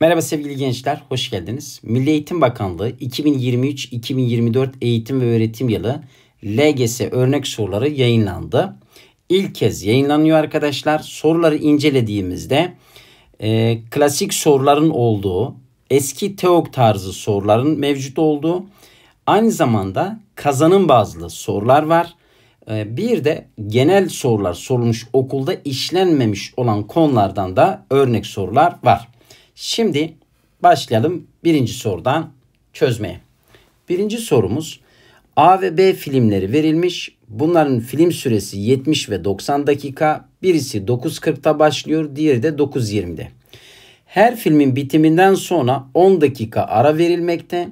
Merhaba sevgili gençler, hoş geldiniz. Milli Eğitim Bakanlığı 2023-2024 eğitim ve öğretim yılı LGS örnek soruları yayınlandı. İlk kez yayınlanıyor arkadaşlar. Soruları incelediğimizde e, klasik soruların olduğu, eski TEOG tarzı soruların mevcut olduğu, aynı zamanda kazanım bazlı sorular var. E, bir de genel sorular sorulmuş okulda işlenmemiş olan konulardan da örnek sorular var. Şimdi başlayalım birinci sorudan çözmeye. Birinci sorumuz A ve B filmleri verilmiş. Bunların film süresi 70 ve 90 dakika. Birisi 9.40'da başlıyor, diğeri de 9.20'de. Her filmin bitiminden sonra 10 dakika ara verilmekte.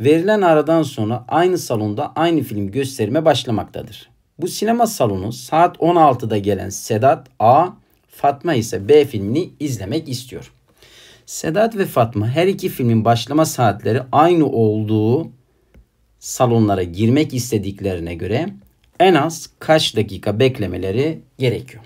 Verilen aradan sonra aynı salonda aynı film gösterime başlamaktadır. Bu sinema salonu saat 16'da gelen Sedat A, Fatma ise B filmini izlemek istiyor. Sedat ve Fatma her iki filmin başlama saatleri aynı olduğu salonlara girmek istediklerine göre en az kaç dakika beklemeleri gerekiyor.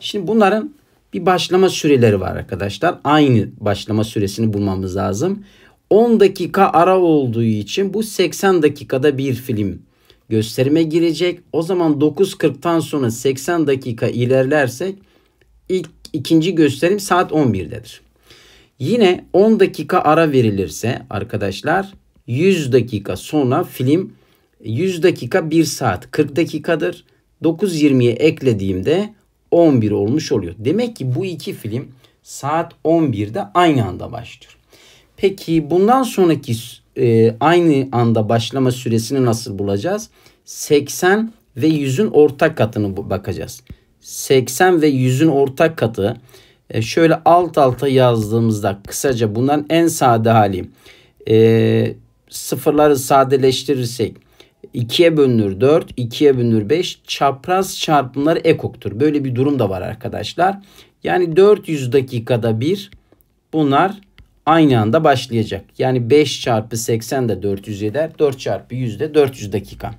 Şimdi bunların bir başlama süreleri var arkadaşlar. Aynı başlama süresini bulmamız lazım. 10 dakika ara olduğu için bu 80 dakikada bir film gösterime girecek. O zaman 9.40'tan sonra 80 dakika ilerlersek ilk ikinci gösterim saat 11'dedir. Yine 10 dakika ara verilirse arkadaşlar 100 dakika sonra film 100 dakika 1 saat 40 dakikadır. 9.20'ye eklediğimde 11 olmuş oluyor. Demek ki bu iki film saat 11'de aynı anda başlıyor. Peki bundan sonraki e, aynı anda başlama süresini nasıl bulacağız? 80 ve 100'ün ortak katını bakacağız. 80 ve 100'ün ortak katı e, şöyle alt alta yazdığımızda kısaca bundan en sade hali e, sıfırları sadeleştirirsek 2'ye bölünür 4, 2'ye bölünür 5 çapraz çarpımları ekoktur. Böyle bir durum da var arkadaşlar. Yani 400 dakikada bir bunlar aynı anda başlayacak. Yani 5 çarpı 80 de 400 eder. 4 çarpı 100 de 400 dakika.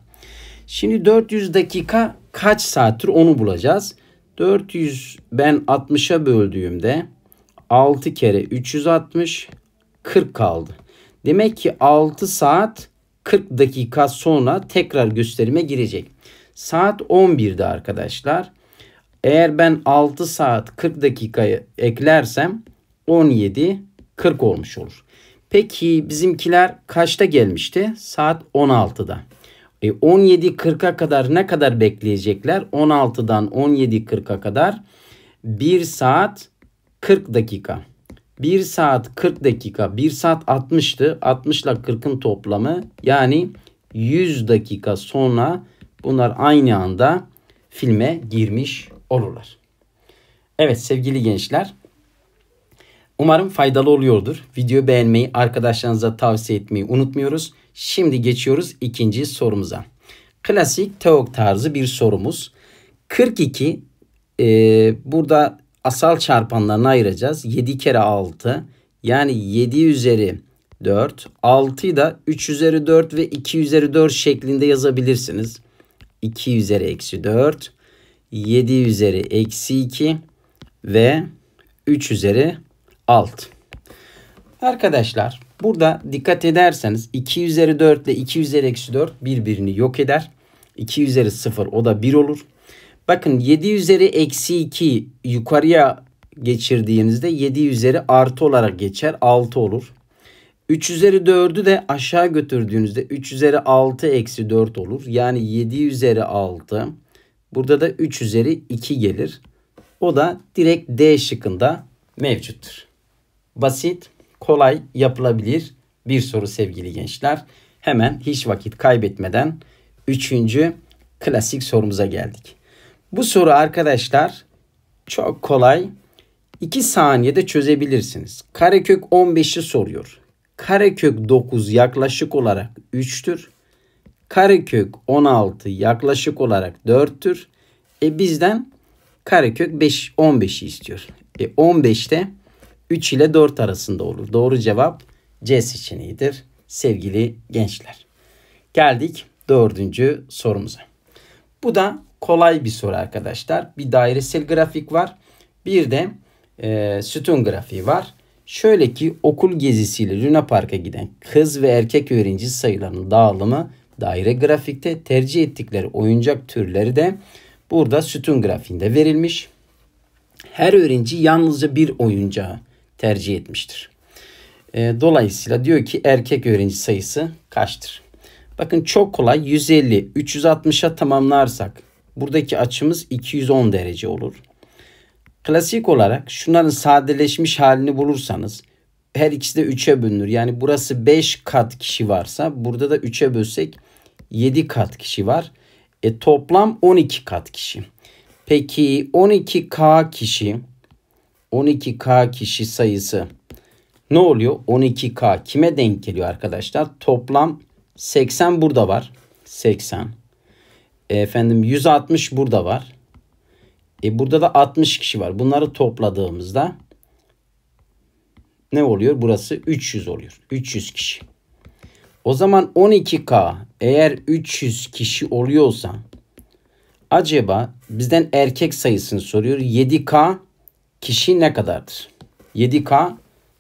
Şimdi 400 dakika kaç saattir onu bulacağız. 400 ben 60'a böldüğümde 6 kere 360 40 kaldı. Demek ki 6 saat 40 dakika sonra tekrar gösterime girecek. Saat 11'de arkadaşlar. Eğer ben 6 saat 40 dakikayı eklersem 17 40 olmuş olur. Peki bizimkiler kaçta gelmişti? Saat 16'da. E 17.40'a kadar ne kadar bekleyecekler? 16'dan 17.40'a kadar 1 saat 40 dakika. 1 saat 40 dakika. 1 saat 60'tı. 60 ile 40'ın toplamı yani 100 dakika sonra bunlar aynı anda filme girmiş olurlar. Evet sevgili gençler. Umarım faydalı oluyordur. Videoyu beğenmeyi, arkadaşlarınıza tavsiye etmeyi unutmuyoruz. Şimdi geçiyoruz ikinci sorumuza. Klasik teok tarzı bir sorumuz. 42 e, burada asal çarpanlarını ayıracağız. 7 kere 6 yani 7 üzeri 4. 6'yı da 3 üzeri 4 ve 2 üzeri 4 şeklinde yazabilirsiniz. 2 üzeri eksi 4. 7 üzeri eksi 2 ve 3 üzeri 6. Arkadaşlar burada dikkat ederseniz 2 üzeri 4 ile 2 üzeri eksi 4 birbirini yok eder. 2 üzeri 0 o da 1 olur. Bakın 7 üzeri eksi 2 yukarıya geçirdiğinizde 7 üzeri artı olarak geçer 6 olur. 3 üzeri 4'ü de aşağı götürdüğünüzde 3 üzeri 6 eksi 4 olur. Yani 7 üzeri 6. Burada da 3 üzeri 2 gelir. O da direkt D şıkkında mevcuttur. Basit, kolay yapılabilir bir soru sevgili gençler. Hemen hiç vakit kaybetmeden 3. klasik sorumuza geldik. Bu soru arkadaşlar çok kolay. 2 saniyede çözebilirsiniz. Karekök 15'i soruyor. Karekök 9 yaklaşık olarak 3'tür. Karekök 16 yaklaşık olarak 4'tür. E bizden karekök 5 15'i istiyor. E 15'te 3 ile 4 arasında olur. Doğru cevap C seçeneğidir sevgili gençler. Geldik dördüncü sorumuza. Bu da kolay bir soru arkadaşlar. Bir dairesel grafik var. Bir de e, sütun grafiği var. Şöyle ki okul gezisiyle Luna Park'a giden kız ve erkek öğrenci sayılarının dağılımı daire grafikte tercih ettikleri oyuncak türleri de burada sütun grafiğinde verilmiş. Her öğrenci yalnızca bir oyuncağı tercih etmiştir. E, dolayısıyla diyor ki erkek öğrenci sayısı kaçtır? Bakın çok kolay 150 360'a tamamlarsak buradaki açımız 210 derece olur. Klasik olarak şunların sadeleşmiş halini bulursanız her ikisi de 3'e bölünür. Yani burası 5 kat kişi varsa burada da 3'e bölsek 7 kat kişi var. E toplam 12 kat kişi. Peki 12K kişi 12K kişi sayısı ne oluyor? 12K kime denk geliyor arkadaşlar? Toplam 80 burada var. 80. E, efendim 160 burada var. E, burada da 60 kişi var. Bunları topladığımızda ne oluyor? Burası 300 oluyor. 300 kişi. O zaman 12K eğer 300 kişi oluyorsa acaba bizden erkek sayısını soruyor. 7K kişi ne kadardır? 7K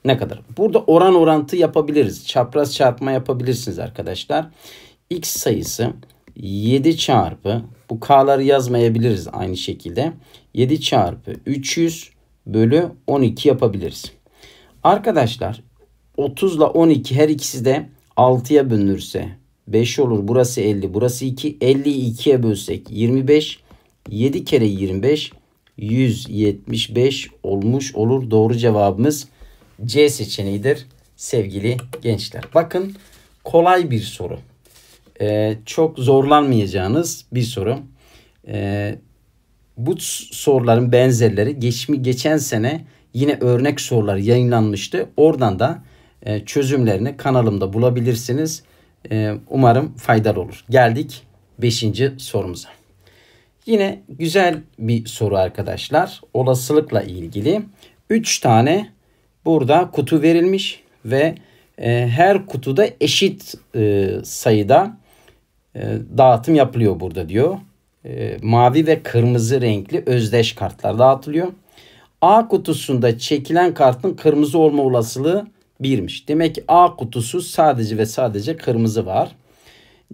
ne kadar? Burada oran orantı yapabiliriz. Çapraz çarpma yapabilirsiniz arkadaşlar. X sayısı 7 çarpı bu K'ları yazmayabiliriz aynı şekilde. 7 çarpı 300 bölü 12 yapabiliriz. Arkadaşlar 30 ile 12 her ikisi de 6'ya bölünürse 5 olur. Burası 50. Burası 2. 50'yi 2'ye bölsek 25. 7 kere 25 175 olmuş olur. Doğru cevabımız C seçeneğidir sevgili gençler. Bakın kolay bir soru. Ee, çok zorlanmayacağınız bir soru. Ee, bu soruların benzerleri geçmi geçen sene yine örnek sorular yayınlanmıştı. Oradan da e, çözümlerini kanalımda bulabilirsiniz. E, umarım faydalı olur. Geldik 5. sorumuza. Yine güzel bir soru arkadaşlar. Olasılıkla ilgili 3 tane burada kutu verilmiş ve e, her kutuda eşit e, sayıda e, dağıtım yapılıyor burada diyor. E, mavi ve kırmızı renkli özdeş kartlar dağıtılıyor. A kutusunda çekilen kartın kırmızı olma olasılığı 1'miş. Demek ki A kutusu sadece ve sadece kırmızı var.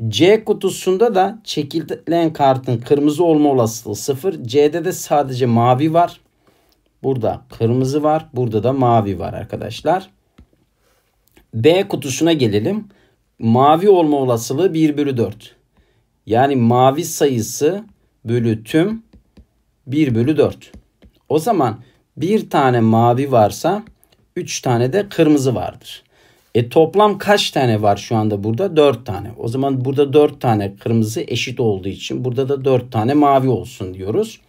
C kutusunda da çekilen kartın kırmızı olma olasılığı 0. C'de de sadece mavi var. Burada kırmızı var. Burada da mavi var arkadaşlar. B kutusuna gelelim. Mavi olma olasılığı 1 bölü 4. Yani mavi sayısı bölü tüm 1 bölü 4. O zaman bir tane mavi varsa 3 tane de kırmızı vardır. E toplam kaç tane var şu anda burada? 4 tane. O zaman burada 4 tane kırmızı eşit olduğu için burada da 4 tane mavi olsun diyoruz.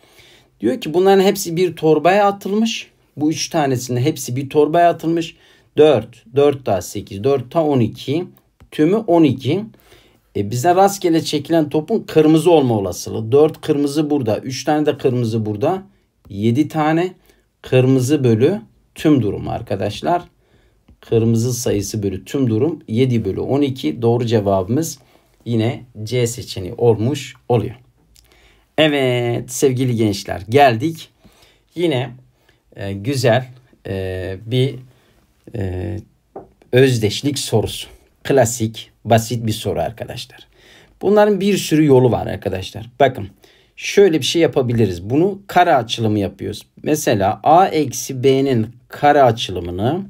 Diyor ki bunların hepsi bir torbaya atılmış. Bu 3 tanesinin hepsi bir torbaya atılmış. 4, 4 daha 8, 4 daha 12. Tümü 12. E bize rastgele çekilen topun kırmızı olma olasılığı. 4 kırmızı burada. 3 tane de kırmızı burada. 7 tane kırmızı bölü tüm durum arkadaşlar. Kırmızı sayısı bölü tüm durum 7 bölü 12. Doğru cevabımız yine C seçeneği olmuş oluyor. Evet sevgili gençler geldik. Yine e, güzel e, bir e, özdeşlik sorusu. Klasik basit bir soru arkadaşlar. Bunların bir sürü yolu var arkadaşlar. Bakın şöyle bir şey yapabiliriz. Bunu kare açılımı yapıyoruz. Mesela a eksi b'nin kare açılımını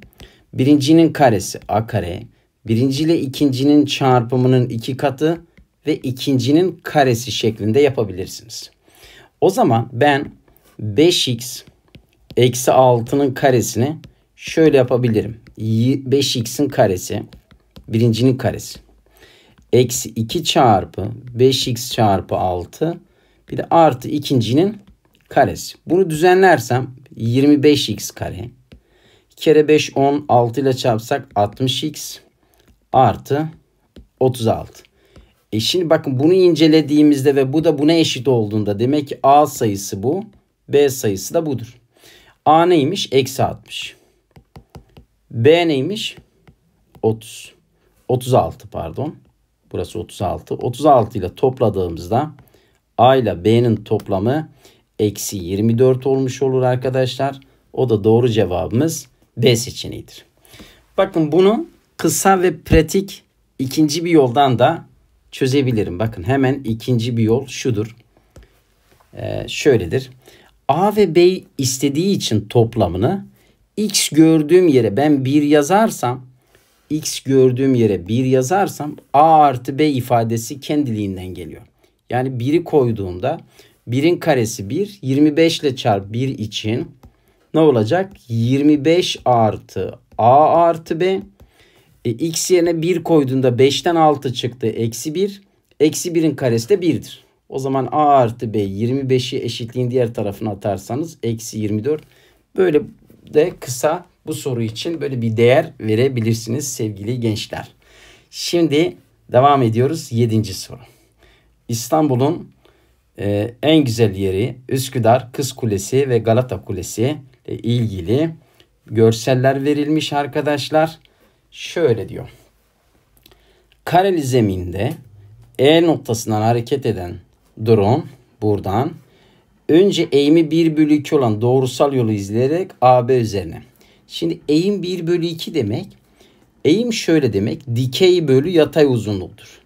birincinin karesi a kare. Birinci ile ikincinin çarpımının iki katı ve ikincinin karesi şeklinde yapabilirsiniz. O zaman ben 5x eksi 6'nın karesini şöyle yapabilirim. 5x'in karesi birincinin karesi. Eksi 2 çarpı 5x çarpı 6 bir de artı ikincinin karesi. Bunu düzenlersem 25x kare. 2 kere 5 10 6 ile çarpsak 60x artı 36. E şimdi bakın bunu incelediğimizde ve bu da buna eşit olduğunda demek ki A sayısı bu. B sayısı da budur. A neymiş? Eksi 60. B neymiş? 30. 36 pardon. Burası 36. 36 ile topladığımızda A ile B'nin toplamı eksi 24 olmuş olur arkadaşlar. O da doğru cevabımız B seçeneğidir. Bakın bunu kısa ve pratik ikinci bir yoldan da çözebilirim. Bakın hemen ikinci bir yol şudur. Ee, şöyledir. A ve B istediği için toplamını x gördüğüm yere ben 1 yazarsam x gördüğüm yere 1 yazarsam a artı b ifadesi kendiliğinden geliyor. Yani 1'i koyduğumda 1'in karesi 1. 25 ile çarp 1 için ne olacak? 25 artı a artı b. E, x yerine 1 koyduğunda 5'ten 6 çıktı. Eksi 1. Eksi 1'in karesi de 1'dir. O zaman a artı b 25'i eşitliğin diğer tarafına atarsanız eksi 24. Böyle de kısa bu soru için böyle bir değer verebilirsiniz sevgili gençler. Şimdi devam ediyoruz 7. soru. İstanbul'un e, en güzel yeri Üsküdar Kız Kulesi ve Galata Kulesi ilgili görseller verilmiş arkadaşlar. Şöyle diyor. Kareli zeminde E noktasından hareket eden drone buradan önce eğimi 1 bölü 2 olan doğrusal yolu izleyerek AB üzerine. Şimdi eğim 1 bölü 2 demek. Eğim şöyle demek. Dikey bölü yatay uzunluktur.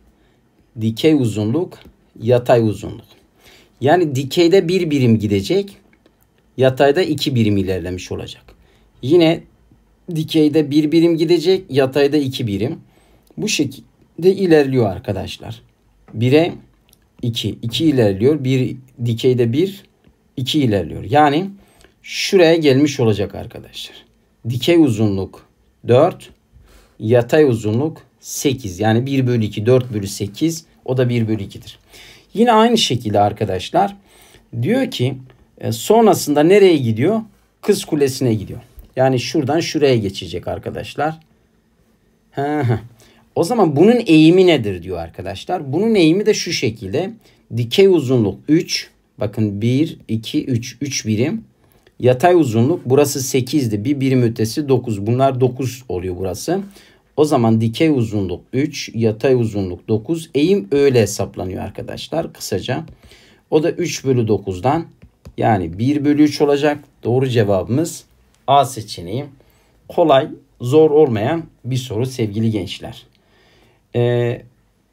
Dikey uzunluk yatay uzunluk. Yani dikeyde bir birim gidecek. Yatayda iki birim ilerlemiş olacak. Yine dikeyde bir birim gidecek. Yatayda iki birim. Bu şekilde ilerliyor arkadaşlar. 1'e 2. 2 ilerliyor. Bir dikeyde 1 2 ilerliyor. Yani şuraya gelmiş olacak arkadaşlar. Dikey uzunluk 4. Yatay uzunluk 8. Yani 1 bölü 2 4 bölü 8. O da 1 bölü 2'dir. Yine aynı şekilde arkadaşlar diyor ki e, sonrasında nereye gidiyor? Kız Kulesi'ne gidiyor. Yani şuradan şuraya geçecek arkadaşlar. O zaman bunun eğimi nedir diyor arkadaşlar. Bunun eğimi de şu şekilde. Dikey uzunluk 3. Bakın 1, 2, 3. 3 birim. Yatay uzunluk burası 8'di. Bir birim ötesi 9. Bunlar 9 oluyor burası. O zaman dikey uzunluk 3, yatay uzunluk 9. Eğim öyle hesaplanıyor arkadaşlar kısaca. O da 3 bölü 9'dan yani 1 bölü 3 olacak. Doğru cevabımız A seçeneği. Kolay, zor olmayan bir soru sevgili gençler. Ee,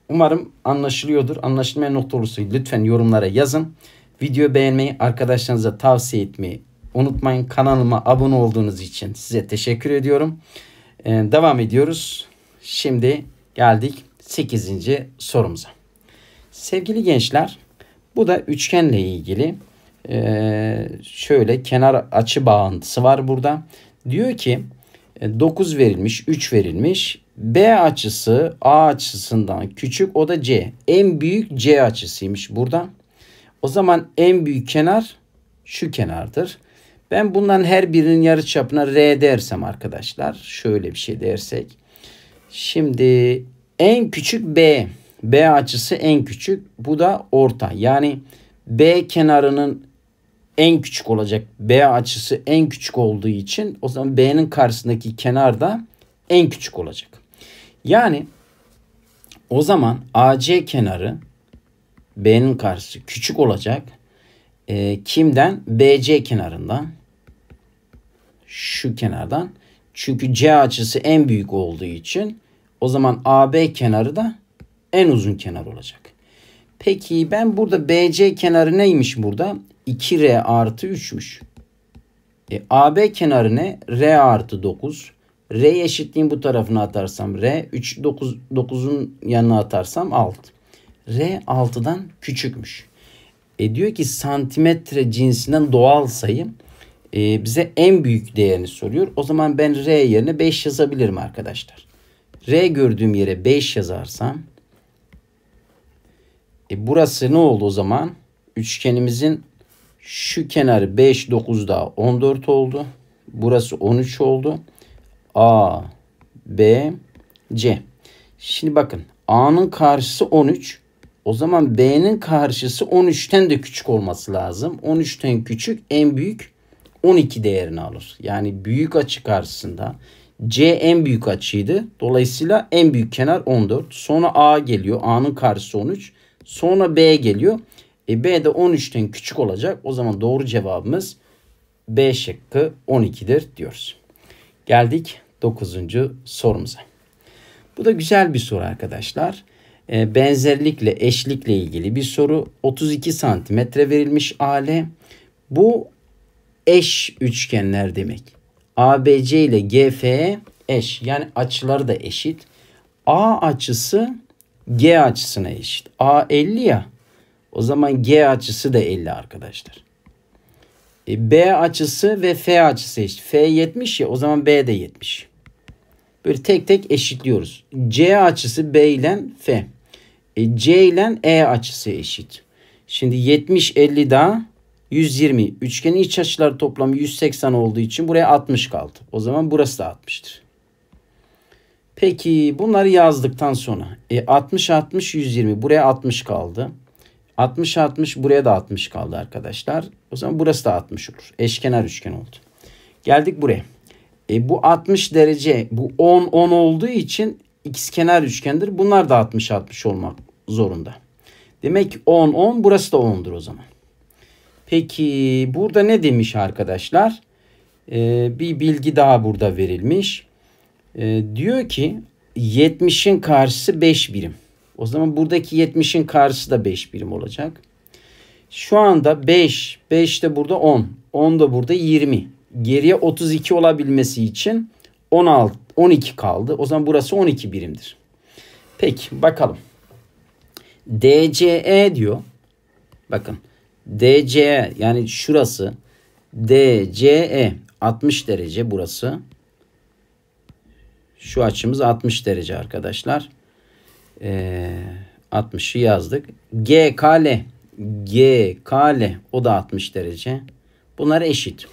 umarım anlaşılıyordur. Anlaşılmayan nokta olursa lütfen yorumlara yazın. Video beğenmeyi, arkadaşlarınıza tavsiye etmeyi unutmayın. Kanalıma abone olduğunuz için size teşekkür ediyorum. Ee, devam ediyoruz. Şimdi geldik 8. sorumuza. Sevgili gençler bu da üçgenle ilgili ee, şöyle kenar açı bağıntısı var burada. Diyor ki 9 e, verilmiş 3 verilmiş B açısı A açısından küçük o da C. En büyük C açısıymış burada. O zaman en büyük kenar şu kenardır. Ben bundan her birinin yarı çapına R dersem arkadaşlar. Şöyle bir şey dersek. Şimdi en küçük B. B açısı en küçük. Bu da orta. Yani B kenarının en küçük olacak. B açısı en küçük olduğu için o zaman B'nin karşısındaki kenar da en küçük olacak. Yani o zaman AC kenarı B'nin karşısı küçük olacak. E, kimden? BC kenarından şu kenardan. Çünkü C açısı en büyük olduğu için o zaman AB kenarı da en uzun kenar olacak. Peki ben burada BC kenarı neymiş burada? 2R artı 3'müş. E, AB kenarı ne? R artı 9. R eşitliğin bu tarafına atarsam R. 3, 9, 9'un yanına atarsam 6. R 6'dan küçükmüş. E diyor ki santimetre cinsinden doğal sayı e, bize en büyük değerini soruyor. O zaman ben R yerine 5 yazabilirim arkadaşlar. R gördüğüm yere 5 yazarsam e, burası ne oldu o zaman? Üçgenimizin şu kenarı 5, 9 daha 14 oldu. Burası 13 oldu. A, B, C. Şimdi bakın A'nın karşısı 13. O zaman B'nin karşısı 13'ten de küçük olması lazım. 13'ten küçük en büyük 12 değerini alır. Yani büyük açı karşısında C en büyük açıydı. Dolayısıyla en büyük kenar 14. Sonra A geliyor. A'nın karşısı 13. Sonra B geliyor. E B de 13'ten küçük olacak. O zaman doğru cevabımız B şıkkı 12'dir diyoruz. Geldik 9. sorumuza. Bu da güzel bir soru arkadaşlar. E, benzerlikle, eşlikle ilgili bir soru. 32 santimetre verilmiş ale. Bu eş üçgenler demek. ABC ile GF eş. Yani açıları da eşit. A açısı G açısına eşit. A 50 ya. O zaman G açısı da 50 arkadaşlar. E, B açısı ve F açısı eşit. F 70 ya o zaman B de 70. Böyle tek tek eşitliyoruz. C açısı B ile F. E, C ile E açısı eşit. Şimdi 70 50 daha 120. Üçgenin iç açıları toplamı 180 olduğu için buraya 60 kaldı. O zaman burası da 60'tır. Peki bunları yazdıktan sonra e, 60 60 120 buraya 60 kaldı. 60 60 buraya da 60 kaldı arkadaşlar. O zaman burası da 60 olur. Eşkenar üçgen oldu. Geldik buraya. E, bu 60 derece bu 10 10 olduğu için ikizkenar üçgendir. Bunlar da 60 60 olmak zorunda. Demek ki 10 10 burası da 10'dur o zaman. Peki burada ne demiş arkadaşlar? Ee, bir bilgi daha burada verilmiş. Ee, diyor ki 70'in karşısı 5 birim. O zaman buradaki 70'in karşısı da 5 birim olacak. Şu anda 5, 5 de burada 10, 10 da burada 20. Geriye 32 olabilmesi için 16, 12 kaldı. O zaman burası 12 birimdir. Peki bakalım. DCE diyor. Bakın DCE yani şurası DCE 60 derece burası. Şu açımız 60 derece arkadaşlar. Ee, 60'ı yazdık. GKL GKL o da 60 derece. Bunlar eşit.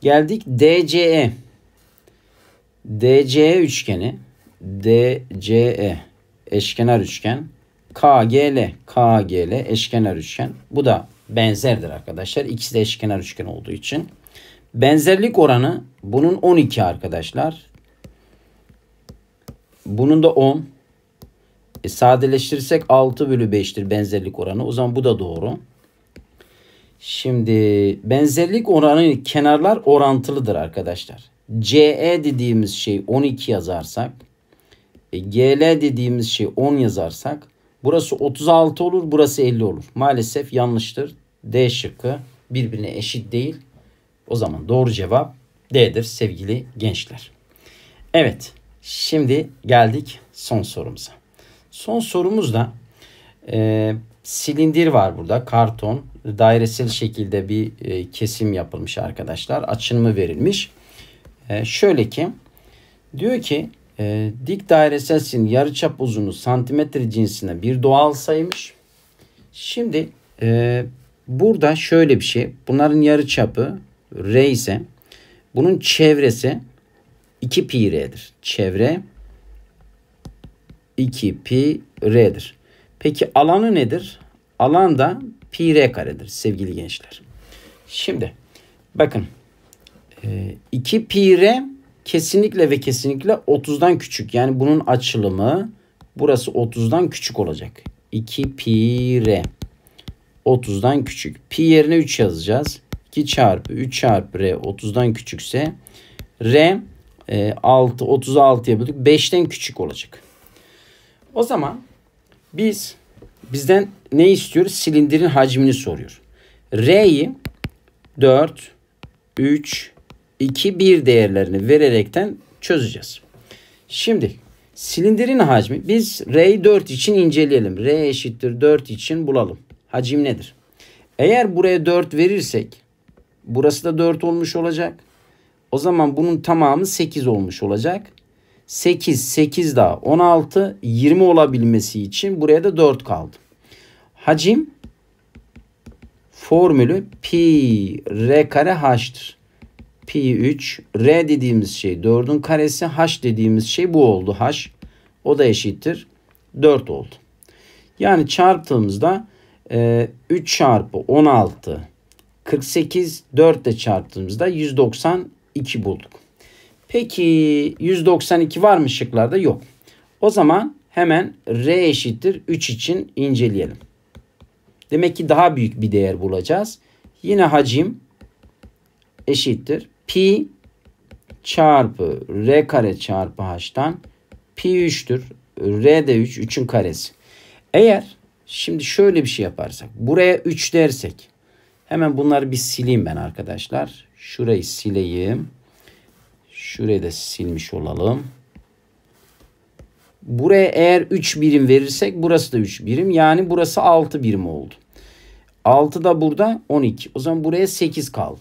Geldik DCE. DCE üçgeni. DCE eşkenar üçgen. KGL, KGL eşkenar üçgen. Bu da benzerdir arkadaşlar. İkisi de eşkenar üçgen olduğu için. Benzerlik oranı bunun 12 arkadaşlar. Bunun da 10. E, sadeleştirirsek 6 bölü 5'tir benzerlik oranı. O zaman bu da doğru. Şimdi benzerlik oranı kenarlar orantılıdır arkadaşlar. CE dediğimiz şey 12 yazarsak e, GL dediğimiz şey 10 yazarsak Burası 36 olur, burası 50 olur. Maalesef yanlıştır. D şıkkı birbirine eşit değil. O zaman doğru cevap D'dir sevgili gençler. Evet, şimdi geldik son sorumuza. Son sorumuzda e, silindir var burada, karton. Dairesel şekilde bir e, kesim yapılmış arkadaşlar. Açınımı verilmiş. E, şöyle ki, diyor ki e, dik dairesel sin yarıçap uzunluğu santimetre cinsine bir doğal sayıymış. Şimdi e, burada şöyle bir şey. Bunların yarıçapı r ise bunun çevresi 2 pi r'dir. Çevre 2 pi r'dir. Peki alanı nedir? Alan da pi r karedir sevgili gençler. Şimdi bakın 2 e, pi r kesinlikle ve kesinlikle 30'dan küçük. Yani bunun açılımı burası 30'dan küçük olacak. 2 pi r 30'dan küçük. Pi yerine 3 yazacağız. 2 çarpı 3 çarpı r 30'dan küçükse r e, 6 36'ya böldük 5'ten küçük olacak. O zaman biz bizden ne istiyoruz? Silindirin hacmini soruyor. R'yi 4 3 2, 1 değerlerini vererekten çözeceğiz. Şimdi silindirin hacmi biz R 4 için inceleyelim. R eşittir 4 için bulalım. Hacim nedir? Eğer buraya 4 verirsek burası da 4 olmuş olacak. O zaman bunun tamamı 8 olmuş olacak. 8, 8 daha 16, 20 olabilmesi için buraya da 4 kaldı. Hacim formülü pi r kare h'tır pi 3 r dediğimiz şey 4'ün karesi h dediğimiz şey bu oldu h. O da eşittir 4 oldu. Yani çarptığımızda e, 3 çarpı 16 48 4 ile çarptığımızda 192 bulduk. Peki 192 var mı şıklarda? Yok. O zaman hemen r eşittir 3 için inceleyelim. Demek ki daha büyük bir değer bulacağız. Yine hacim eşittir pi çarpı r kare çarpı h'tan pi 3'tür. r de 3. 3'ün karesi. Eğer şimdi şöyle bir şey yaparsak. Buraya 3 dersek. Hemen bunları bir sileyim ben arkadaşlar. Şurayı sileyim. Şurayı da silmiş olalım. Buraya eğer 3 birim verirsek burası da 3 birim. Yani burası 6 birim oldu. 6 da burada 12. O zaman buraya 8 kaldı.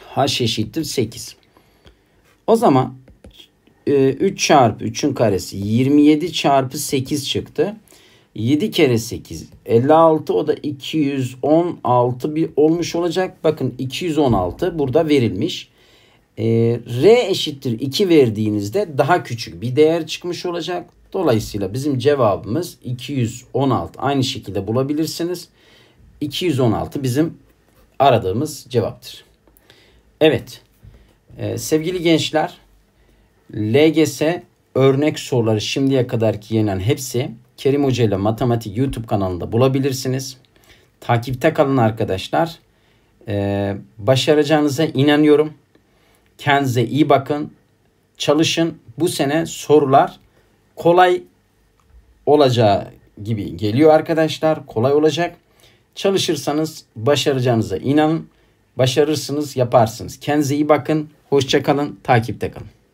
H eşittir 8. O zaman 3 e, çarpı 3'ün karesi 27 çarpı 8 çıktı. 7 kere 8 56 o da 216 bir olmuş olacak. Bakın 216 burada verilmiş. Ee, R eşittir 2 verdiğinizde daha küçük bir değer çıkmış olacak. Dolayısıyla bizim cevabımız 216. Aynı şekilde bulabilirsiniz. 216 bizim aradığımız cevaptır. Evet. Ee, sevgili gençler LGS örnek soruları şimdiye kadarki yenen hepsi Kerim Hoca ile Matematik YouTube kanalında bulabilirsiniz. Takipte kalın arkadaşlar. Ee, başaracağınıza inanıyorum. Kendinize iyi bakın. Çalışın. Bu sene sorular kolay olacağı gibi geliyor arkadaşlar. Kolay olacak. Çalışırsanız başaracağınıza inanın. Başarırsınız, yaparsınız. Kendinize iyi bakın. Hoşçakalın. Takipte kalın.